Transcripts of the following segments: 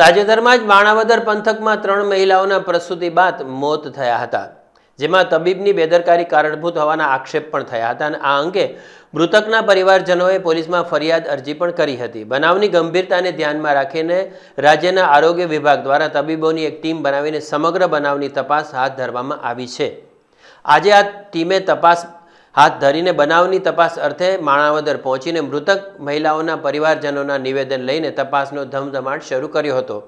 તાજેતરમાં જ માણાવદર પંથકમાં ત્રણ મહિલાઓના પ્રસૂતિ બાદ મોત થયા હતા, જેમાં તબીબની બેદરકારી કારણભૂત હોવાના આક્ષેપ પણ થયા હતા અને આ અંગે મૃતકના પરિવારજનોએ પોલીસમાં ફરિયાદ અરજી પણ કરી હતી. બનાવની ગંભીરતાને ધ્યાનમાં રાખીને રાજ્યના આરોગ્ય વિભાગ દ્વારા તબીબોની એક ટીમ બનાવીને સમગ્ર બનાવની તપાસ હાથ ધરવામાં આવી છે. આજે આ ટીમે તપાસ હાથ ધરીને બનાવની તપાસ અર્થે માણાવદર પહોંચીને મૃતક મહિલાઓના પરિવારજનોના નિવેદન લઈને તપાસનો ધમધમાટ શરૂ કર્યો હતો.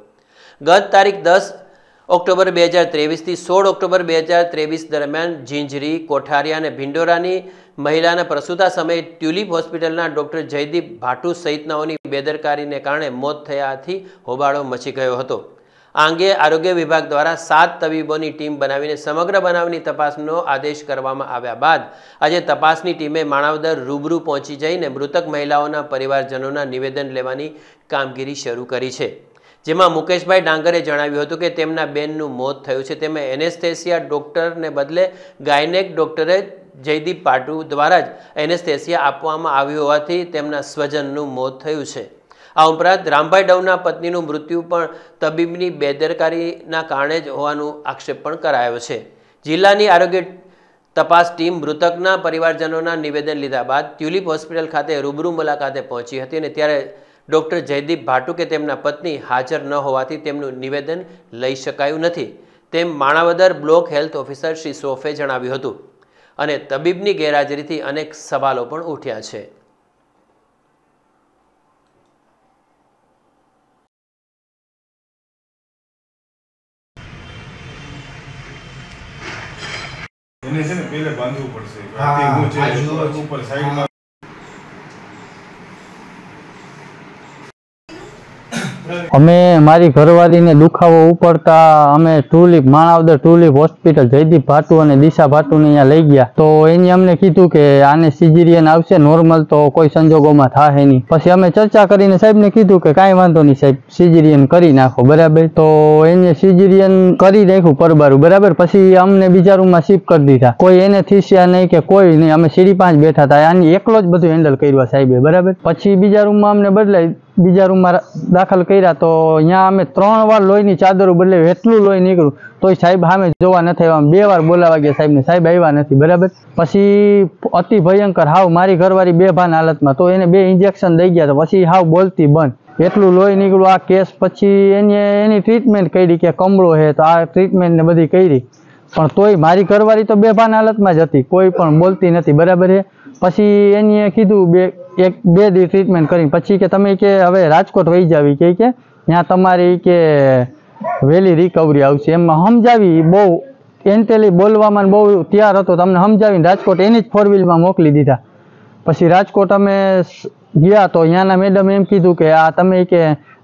ગત તારીખ દસ ઓક્ટોબર બે હજાર ત્રેવીસથી સોળ ઓક્ટોબર બે હજાર ત્રેવીસ દરમિયાન ઝીંઝરી કોઠારિયા અને ભિંડોરાની મહિલાના પ્રસૂતા સમયે ટ્યુલિપ હોસ્પિટલના ડૉક્ટર જયદીપ ભાટુ સહિતનાઓની બેદરકારીને કારણે મોત થયાથી હોબાળો મચી ગયો હતો. આ અંગે આરોગ્ય વિભાગ દ્વારા સાત તબીબોની ટીમ બનાવીને સમગ્ર બનાવની તપાસનો આદેશ કરવામાં આવ્યા બાદ આજે તપાસની ટીમે માણાવદર રૂબરૂ પહોંચી જઈને મૃતક મહિલાઓના પરિવારજનોના નિવેદન લેવાની કામગીરી શરૂ કરી છે. જેમાં મુકેશભાઈ ડાંગરે જણાવ્યું હતું કે તેમના બેનનું મોત થયું છે. તેમાં એનેસ્થેસિયા ડૉક્ટરને બદલે ગાયનેક ડૉક્ટરે જયદીપ પાટુ દ્વારા જ એનેસ્થેસિયા આપવામાં આવ્યું હોવાથી તેમના સ્વજનનું મોત થયું છે. આ ઉપરાંત રામભાઈ ડવના પત્નીનું મૃત્યુ પણ તબીબની બેદરકારીના કારણે જ હોવાનું આક્ષેપ પણ કરાયો છે. જિલ્લાની આરોગ્ય તપાસ ટીમ મૃતકના પરિવારજનોના નિવેદન લીધા બાદ ટ્યુલિપ હોસ્પિટલ ખાતે રૂબરૂ મુલાકાતે પહોંચી હતી અને ત્યારે ડૉક્ટર જયદીપ ભાટુ કે તેમના પત્ની હાજર ન હોવાથી તેમનું નિવેદન લઈ શકાયું નથી. તેમ Manavadar block health officer Shri સોફે જણાવ્યું હતું. અને તબીબની ગેરહાજરીથી અનેક સવાલો પણ ઉઠ્યા છે. એને છે ને પેલે બાંધવું પડશે. ઉપર સાઈડમાં અમે મારી ઘરવાળીને દુખાવો ઉપડતા અમે Tulip Manavadar Tulip hospital Jaydeep Bhatu અને દિશા ભાટુને અહીંયા લઈ ગયા. તો એને અમને કીધું કે આને સિઝેરિયન આવશે નોર્મલ તો કોઈ સંજોગોમાં થાય નહીં. પછી અમે ચર્ચા કરીને સાહેબને કીધું કે કાંઈ વાંધો નહીં સાહેબ સિઝેરિયન કરી નાખો, બરાબર? તો એને સિજિરિયન કરી નાખ્યું પરબારું, બરાબર? પછી અમને બીજા રૂમમાં શિફ્ટ કરી દીધા. કોઈ એને થીસ્યા નહીં કે કોઈ નહીં, અમે સીડી પાંચ બેઠા હતા. આની એકલો જ બધું હેન્ડલ કર્યું સાહેબે, બરાબર? પછી બીજા રૂમમાં અમને બદલાઈ બીજા રૂમમાં દાખલ કર્યા તો અહીંયા અમે ત્રણ વાર લોહીની ચાદરો બદલે એટલું લોહી નીકળ્યું. તોય સાહેબ સામે જોવા નથી આવ્યા બે વાર બોલાવા ગયા સાહેબને. સાહેબ આવ્યા નથી, બરાબર? પછી અતિ ભયંકર હાવ મારી ઘરવાળી બે ભાન હાલતમાં. તો એને બે ઇન્જેક્શન દઈ ગયા તો પછી હાવ બોલતી બંધ. એટલું લોહી નીકળ્યું, આ કેસ પછી એને એની ટ્રીટમેન્ટ કરી કે કમળો છે, તો આ ટ્રીટમેન્ટ ને બધી કરી. પણ તોય મારી ઘરવાળી તો બે ભાન હાલતમાં જ હતી. કોઈ પણ બોલતી નથી, બરાબર છે? પછી એની કીધું બે એક, બે દી ટ્રીટમેન્ટ કરી પછી કે તમે કે હવે રાજકોટ વહી જાવી કે કે, ત્યાં તમારી કે વહેલી રિકવરી આવશે. એમાં સમજાવી બહુ એન્ટેલી બોલવામાં બહુ તૈયાર હતો. તમને સમજાવીને રાજકોટ એની જ ફોર વ્હીલમાં મોકલી દીધા. પછી રાજકોટ અમે ગયા તો ત્યાંના મેડમ એમ કીધું કે આ તમે કે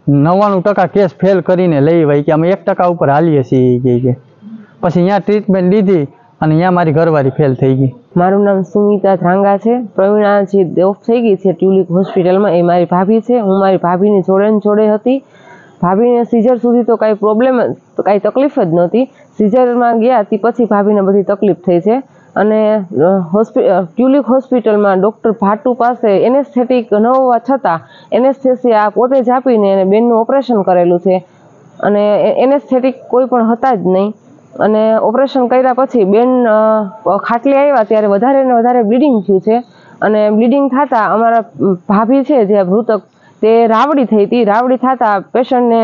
નવ્વાણું ટકા કેસ ફેલ કરીને લઈ ભાઈ કે અમે એક ટકા ઉપર હાલીએ છીએ કે પછી ત્યાં ટ્રીટમેન્ટ લીધી. અને અહીંયા મારી ઘરવાળી ફેલ થઈ ગઈ. મારું નામ સુમિતા ધ્રાંગા છે. પ્રવીણાજી ઓફ થઈ ગઈ છે ટ્યુલિપ હોસ્પિટલમાં, એ મારી ભાભી છે. હું મારી ભાભીની જોડે જોડે હતી. ભાભીને સિઝર સુધી તો કાંઈ પ્રોબ્લેમ તો કાંઈ તકલીફ જ નહોતી. સિઝરમાં ગયા તે પછી ભાભીને બધી તકલીફ થઈ છે. અને હોસ્પિ ટ્યુલિપ હોસ્પિટલમાં ડૉક્ટર ભાટુ પાસે એનેસ્થેટિક ન હોવા છતાં એનેસ્થેસિયા પોતે જ આપીને એને બેનનું ઓપરેશન કરેલું છે. અને એનેસ્થેટિક કોઈ પણ હતા જ નહીં. અને ઓપરેશન કર્યા પછી બેન ખાટલી આવ્યા ત્યારે વધારે ને વધારે બ્લીડિંગ થયું છે. અને બ્લીડિંગ થતાં અમારા ભાભી છે, જે મૃતક, તે રાવડી થઈ હતી. રાવડી થતાં પેશન્ટને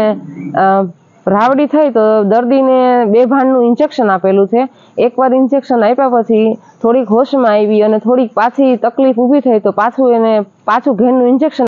રાવડી થઈ તો દર્દીને બેભાનનું ઇન્જેક્શન આપેલું છે. એકવાર ઇન્જેક્શન આપ્યા પછી થોડીક હોશમાં આવી અને થોડીક પાછી તકલીફ ઊભી થઈ તો પાછું એને, પાછું ઘેરનું ઇન્જેક્શન